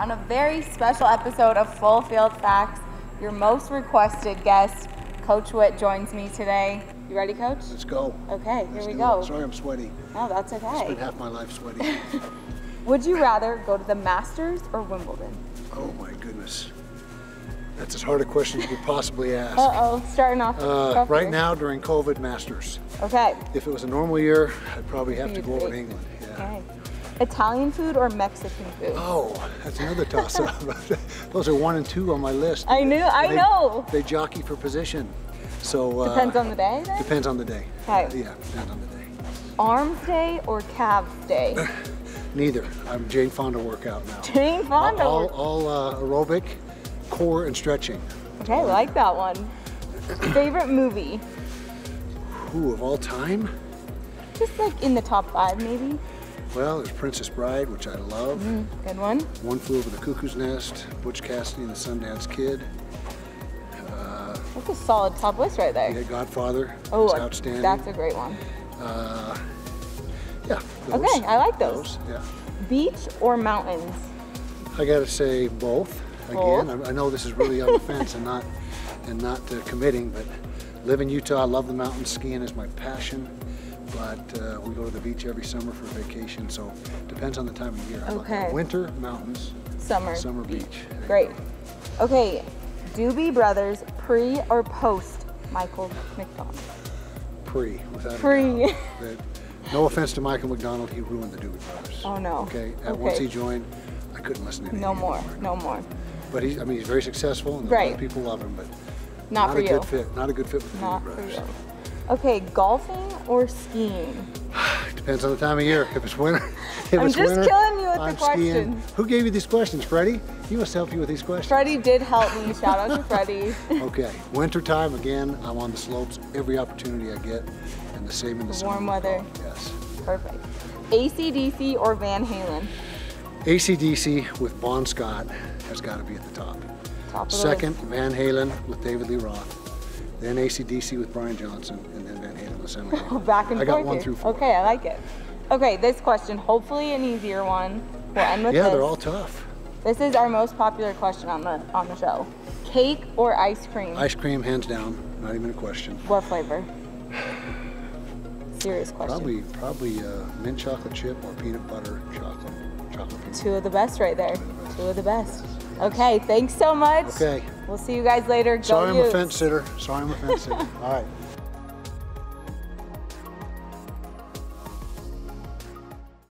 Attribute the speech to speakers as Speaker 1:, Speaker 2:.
Speaker 1: on a very special episode of Full Field Facts. Your most requested guest, Coach Whitt, joins me today. You ready, Coach?
Speaker 2: Let's go.
Speaker 1: Okay, here
Speaker 2: Let's
Speaker 1: we go.
Speaker 2: it. Sorry I'm sweaty.
Speaker 1: No, that's okay.
Speaker 2: I Spent half my life sweaty.
Speaker 1: Would you rather go to the Masters or Wimbledon?
Speaker 2: oh my goodness. That's as hard a question as you could possibly ask.
Speaker 1: Uh oh, starting off
Speaker 2: Uh, right
Speaker 1: here.
Speaker 2: now during COVID Masters.
Speaker 1: Okay.
Speaker 2: If it was a normal year, I'd probably have to go over to England.
Speaker 1: Italian food or Mexican food?
Speaker 2: Oh, that's another toss-up. Those are one and two on my list.
Speaker 1: I knew, I
Speaker 2: They-
Speaker 1: know.
Speaker 2: They jockey for position. So uh,
Speaker 1: Depends on the day then?
Speaker 2: depends on the day.
Speaker 1: Okay.
Speaker 2: Yeah, depends on the day.
Speaker 1: Arms day or calves day?
Speaker 2: Neither. I'm Jane Fonda workout now.
Speaker 1: Jane Fonda.
Speaker 2: All, all uh, aerobic, core, and stretching.
Speaker 1: Okay, I like that one. Favorite movie?
Speaker 2: Who of all time?
Speaker 1: Just like in the top five, maybe.
Speaker 2: Well, there's Princess Bride, which I love.
Speaker 1: Good one.
Speaker 2: One Flew Over the Cuckoo's Nest, Butch Cassidy and the Sundance Kid.
Speaker 1: That's a solid top list right there.
Speaker 2: Yeah, Godfather
Speaker 1: oh,
Speaker 2: outstanding.
Speaker 1: that's a great one.
Speaker 2: uh, yeah.
Speaker 1: Okay, I like those.
Speaker 2: Yeah.
Speaker 1: Beach or mountains?
Speaker 2: I got to say both.
Speaker 1: Both?
Speaker 2: Again, I, I know this is really on the fence and not and not uh, committing, but live in Utah. I love the mountains. Skiing is my passion. But uh, we go to the beach every summer for vacation, so depends on the time of year.
Speaker 1: Okay.
Speaker 2: Winter, mountains,
Speaker 1: Summer.
Speaker 2: summer beach.
Speaker 1: Great. Okay, Doobie Brothers pre or post Michael McDonald?
Speaker 2: Pre, without a
Speaker 1: Pre.
Speaker 2: No offense to Michael McDonald, he ruined the Doobie Brothers.
Speaker 1: Oh, no.
Speaker 2: Okay, and once he joined, I couldn't listen to him.
Speaker 1: No more.
Speaker 2: anymore.
Speaker 1: No more.
Speaker 2: But he's, I mean, he's very successful, and a lot
Speaker 1: Right.
Speaker 2: of people love him, but
Speaker 1: Not,
Speaker 2: not
Speaker 1: for
Speaker 2: a
Speaker 1: you.
Speaker 2: good fit. Not a good fit with the
Speaker 1: Not
Speaker 2: Doobie
Speaker 1: for
Speaker 2: Brothers.
Speaker 1: Okay, golfing or skiing?
Speaker 2: Depends on the time of year. If it's winter, if
Speaker 1: I'm
Speaker 2: it's
Speaker 1: just
Speaker 2: winter,
Speaker 1: killing you with the
Speaker 2: I'm skiing.
Speaker 1: questions.
Speaker 2: Who gave you these questions, Freddie? He must help you with these questions.
Speaker 1: Freddie did help me. Shout out to Freddie.
Speaker 2: Okay, winter time again. I'm on the slopes every opportunity I get, and the same in the summer.
Speaker 1: Warm weather.
Speaker 2: Yes.
Speaker 1: Perfect. ACDC or Van Halen?
Speaker 2: ACDC with Bon Scott has got to be at the top.
Speaker 1: Top of the
Speaker 2: Second. Van Halen with David Lee Roth. Then ACDC with Brian Johnson, and then Van Halen with Sammy.
Speaker 1: Back and
Speaker 2: I got one through four.
Speaker 1: Okay, I like it. Okay, this question, hopefully an easier one. We'll end with
Speaker 2: Yeah,
Speaker 1: this.
Speaker 2: they're all tough.
Speaker 1: This is our most popular question on the on the show. Cake or ice cream?
Speaker 2: Ice cream, hands down, not even a question.
Speaker 1: What flavor? Serious question.
Speaker 2: Probably, probably uh, mint chocolate chip or peanut butter chocolate. Chocolate.
Speaker 1: Two of the best right there. Two of the best. Okay, thanks so much.
Speaker 2: Okay.
Speaker 1: We'll see you guys later. Go
Speaker 2: Sorry, I'm a fence sitter. Sorry, I'm a fence sitter. All right.